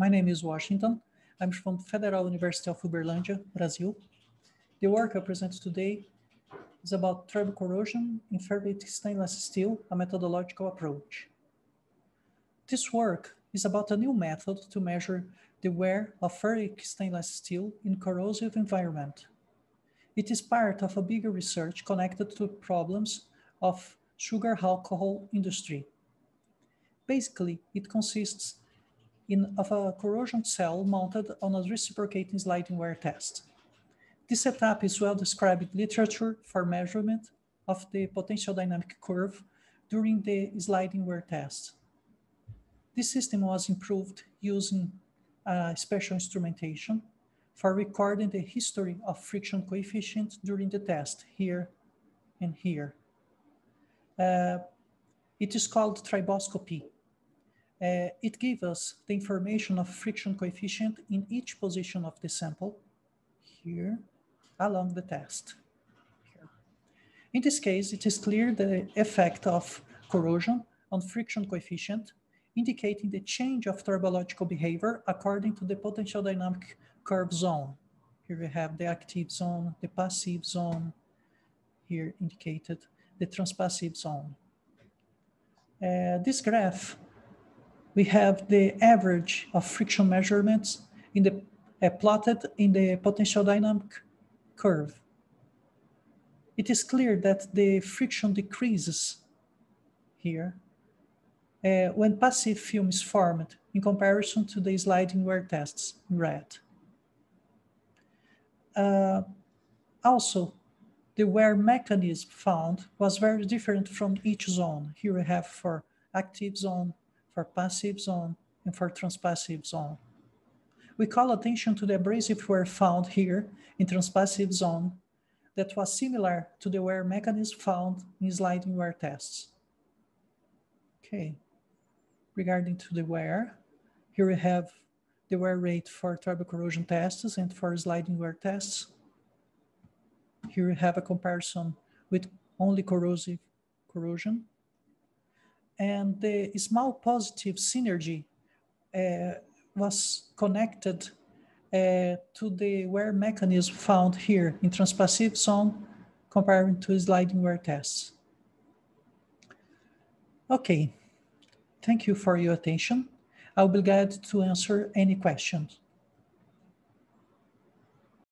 My name is Washington. I'm from Federal University of Uberlândia, Brazil. The work I present today is about tribocorrosion in ferrite stainless steel, a methodological approach. This work is about a new method to measure the wear of ferric stainless steel in corrosive environment. It is part of a bigger research connected to problems of sugar alcohol industry. Basically, it consists in, of a corrosion cell mounted on a reciprocating sliding wear test. This setup is well described in literature for measurement of the potentiodynamic curve during the sliding wear test. This system was improved using uh, special instrumentation for recording the history of friction coefficient during the test here and here. Uh, it is called triboscopy. Uh, it gives us the information of friction coefficient in each position of the sample here along the test. Here. In this case, it is clear the effect of corrosion on friction coefficient, indicating the change of tribological behavior according to the potentiodynamic curve zone. Here we have the active zone, the passive zone, here indicated the transpassive zone. Uh, this graph, we have the average of friction measurements in the uh, plotted in the potentiodynamic curve. It is clear that the friction decreases here uh, when passive film is formed in comparison to the sliding wear tests in red. Uh, also, the wear mechanism found was very different from each zone. Here we have for active zone, for passive zone, and for transpassive zone. We call attention to the abrasive wear found here in transpassive zone that was similar to the wear mechanism found in sliding wear tests. Okay, regarding to the wear, here we have the wear rate for tribocorrosion tests and for sliding wear tests. Here we have a comparison with only corrosive corrosion. And the small positive synergy uh, was connected uh, to the wear mechanism found here in transpassive zone comparing to sliding wear tests. Okay, thank you for your attention. I'll be glad to answer any questions.